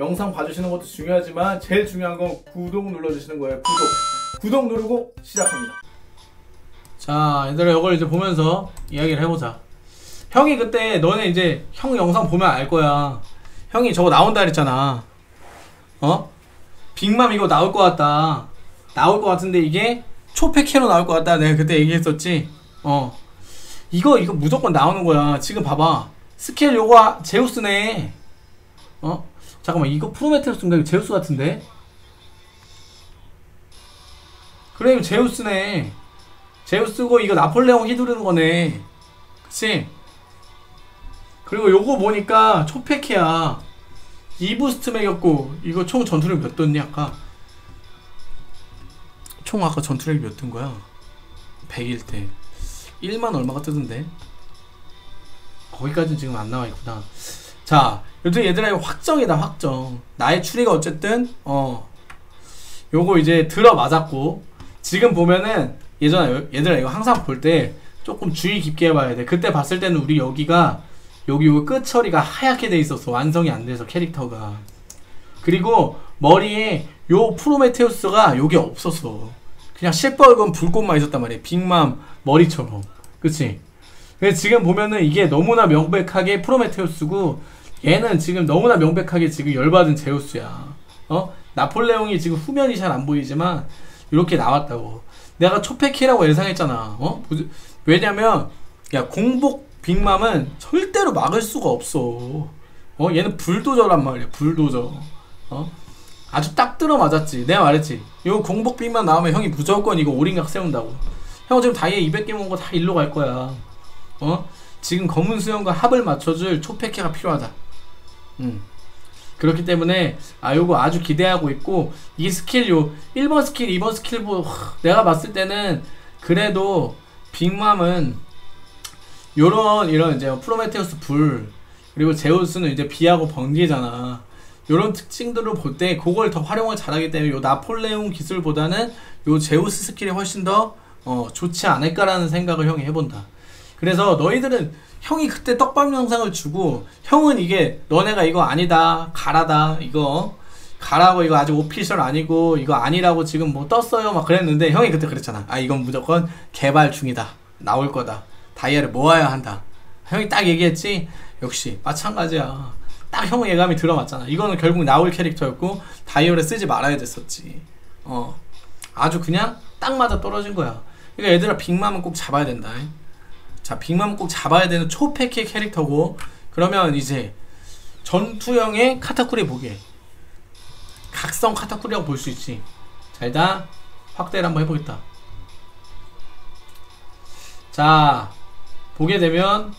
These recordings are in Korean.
영상 봐주시는 것도 중요하지만 제일 중요한 건 구독 눌러주시는 거예요. 구독. 구독 누르고 시작합니다. 자, 얘들아 이걸 이제 보면서 이야기를 해보자. 형이 그때 너네 이제 형 영상 보면 알 거야. 형이 저거 나온다 그랬잖아. 어? 빅맘 이거 나올 것 같다. 나올 것 같은데 이게 초패캐로 나올 것 같다. 내가 그때 얘기했었지. 어. 이거 이거 무조건 나오는 거야. 지금 봐봐. 스킬 요거 제우스네. 어? 잠깐만 이거 프로메테우스인가 이거 제우스 같은데? 그래 이거 제우스네. 제우스고 이거 나폴레옹 휘두르는 거네. 그치? 그리고 요거 보니까 초패캐야. 2boost 먹였고 이거 총 전투력 몇 떴니 아까? 총 아까 전투력이 몇 뜬 거야? 100일 때 1만 얼마가 뜨던데? 거기까지는 지금 안 나와 있구나. 자, 여튼 얘들아 이거 확정이다 확정. 나의 추리가 어쨌든 어 요거 이제 들어 맞았고 지금 보면은 예전에 얘들아 이거 항상 볼 때 조금 주의 깊게 해봐야 돼. 그때 봤을 때는 우리 여기가 여기 요 끝 처리가 하얗게 돼 있었어. 완성이 안 돼서 캐릭터가. 그리고 머리에 요 프로메테우스가 여기 없었어. 그냥 시뻘건 불꽃만 있었단 말이야. 빅맘 머리처럼. 그치? 근데 지금 보면은 이게 너무나 명백하게 프로메테우스고 얘는 지금 너무나 명백하게 지금 열받은 제우스야. 어? 나폴레옹이 지금 후면이 잘 안 보이지만 이렇게 나왔다고. 내가 초패키라고 예상했잖아. 어? 왜냐면 야 공복 빅맘은 절대로 막을 수가 없어. 어? 얘는 불도저란 말이야. 불도저. 어? 아주 딱 들어 맞았지. 내가 말했지. 이거 공복 빅맘 나오면 형이 무조건 이거 오링각 세운다고. 형 지금 다이아 200개 모은 거 다 일로 갈 거야. 어? 지금 검은 수염과 합을 맞춰줄 초패캐가 필요하다. 음. 그렇기 때문에 아 요거 아주 기대하고 있고 이 스킬 요 1번 스킬 2번 스킬 보 내가 봤을 때는 그래도 빅맘은 요런 이런 이제 프로메테우스 불 그리고 제우스는 이제 비하고 번개잖아 요런 특징들을 볼 때 그걸 더 활용을 잘하기 때문에 요 나폴레옹 기술보다는 요 제우스 스킬이 훨씬 더 어, 좋지 않을까라는 생각을 형이 해본다 그래서 너희들은 형이 그때 떡밥 영상을 주고 형은 이게 너네가 이거 아니다 가라다 이거 가라고 이거 아직 official 아니고 이거 아니라고 지금 뭐 떴어요? 막 그랬는데 형이 그때 그랬잖아. 아 이건 무조건 개발 중이다. 나올 거다. 다이아를 모아야 한다. 형이 딱 얘기했지? 역시 마찬가지야. 딱 형 예감이 들어맞잖아. 이거는 결국 나올 캐릭터였고 다이어를 쓰지 말아야 됐었지. 어. 아주 그냥 딱 맞아 떨어진 거야. 그러니까 얘들아 빅맘은 꼭 잡아야 된다 자 빅맘 꼭 잡아야 되는 초패키 캐릭터고 그러면 이제 전투형의 카타쿠리 보게. 각성 카타쿠리라고 볼 수 있지. 자 일단 확대를 한번 해보겠다. 자 보게 되면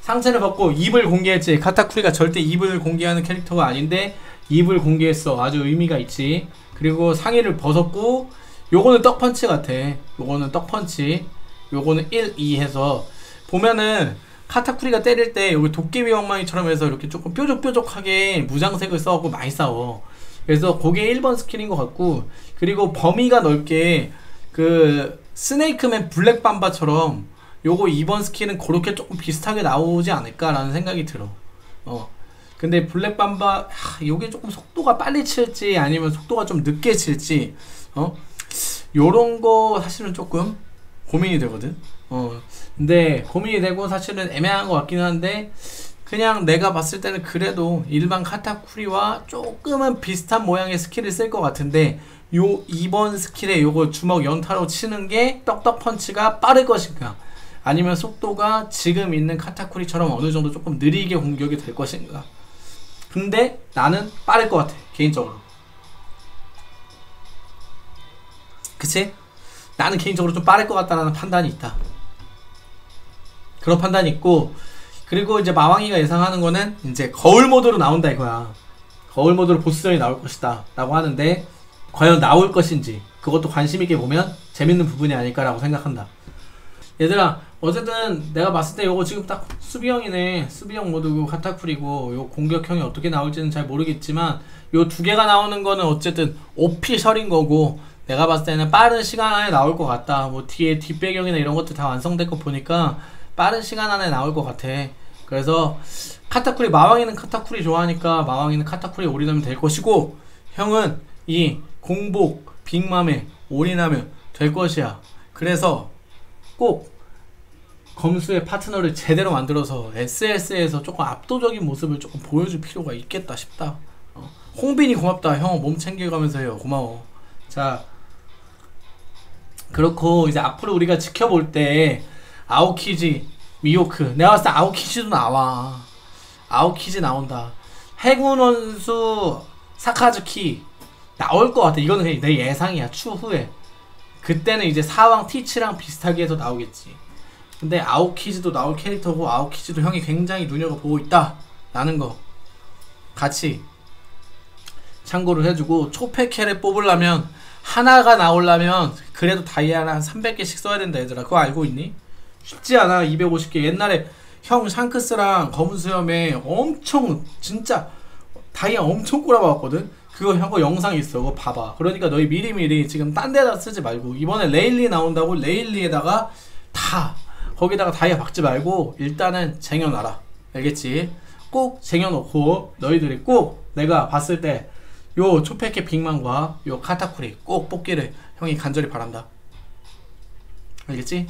상체를 벗고 입을 공개했지. 카타쿠리가 절대 입을 공개하는 캐릭터가 아닌데 입을 공개했어. 아주 의미가 있지. 그리고 상의를 벗었고 요거는 떡펀치 같아. 요거는 떡펀치. 요거는 1, 2 해서 보면은 카타쿠리가 때릴 때 여기 도깨비 왕망이처럼 해서 이렇게 조금 뾰족뾰족하게 무장색을 써갖고 많이 싸워. 그래서 그게 1번 스킬인 것 같고 그리고 범위가 넓게 그 스네이크맨 black mamba처럼 요거 2번 스킬은 그렇게 조금 비슷하게 나오지 않을까라는 생각이 들어. 어. 근데 black mamba 하, 요게 조금 속도가 빨리 칠지 아니면 속도가 좀 늦게 칠지 어 요런 거 사실은 조금 고민이 되거든. 어. 근데 고민이 되고 사실은 애매한 것 같기는 한데 그냥 내가 봤을 때는 그래도 일반 카타쿠리와 조금은 비슷한 모양의 스킬을 쓸 것 같은데 요 2번 스킬에 요거 주먹 연타로 치는 게 떡떡 펀치가 빠를 것인가? 아니면 속도가 지금 있는 카타쿠리처럼 어느 정도 조금 느리게 공격이 될 것인가? 근데 나는 빠를 것 같아 개인적으로. 그치? 나는 개인적으로 좀 빠를 것 같다는 판단이 있다 그런 판단이 있고 그리고 이제 마왕이가 예상하는 거는 이제 거울 모드로 나온다 이거야. 거울 모드로 보스전이 나올 것이다 라고 하는데 과연 나올 것인지 그것도 관심 있게 보면 재밌는 부분이 아닐까라고 생각한다. 얘들아 어쨌든 내가 봤을 때 이거 지금 딱 수비형이네 수비형 모드고 카타쿨이고 요 공격형이 어떻게 나올지는 잘 모르겠지만 요 두 개가 나오는 거는 어쨌든 오피셜인 거고 내가 봤을 때는 빠른 시간 안에 나올 것 같다 뭐 뒤에 뒷배경이나 이런 것들 다 완성될 거 보니까 빠른 시간 안에 나올 것 같아. 그래서 카타쿠리 마왕이는 카타쿠리 좋아하니까 마왕이는 카타쿠리 올인하면 될 것이고 형은 이 공복 빅맘에 올인하면 될 것이야. 그래서 꼭 검수의 파트너를 제대로 만들어서 SS에서 조금 압도적인 모습을 조금 보여줄 필요가 있겠다 싶다. 어. 홍빈이 고맙다. 형 몸 챙겨가면서 해요. 고마워. 자, 그렇고 이제 앞으로 우리가 지켜볼 때 아오키지, 미호크. 내가 봤을 때 아오키지도 나와. 아오키지 나온다. 해군 원수 사카즈키 나올 것 같아. 이거는 그냥 내 예상이야. 추후에. 그때는 이제 사왕 티치랑 비슷하게 해서 나오겠지. 근데 아오키즈도 나올 캐릭터고 아오키즈도 형이 굉장히 눈여겨보고 있다. 라는 거 같이 참고를 해주고 초패캐를 뽑으려면 하나가 나오려면 그래도 다이아를 한 300개씩 써야 된다 얘들아 그거 알고 있니? 쉽지 않아 250개. 옛날에 형 샹크스랑 검은 수염에 엄청 진짜 다이아 엄청 꼬라박았거든? 그거 형거 영상 있어 그거 봐봐. 그러니까 너희 미리미리 지금 딴 데다 쓰지 말고 이번에 레일리 나온다고 레일리에다가 다 거기다가 다이아 박지 말고 일단은 쟁여놔라. 알겠지? 꼭 쟁여놓고 너희들이 꼭 내가 봤을 때 요 초패캐 빅만과 요 카타쿠리 꼭 뽑기를 형이 간절히 바란다. 알겠지?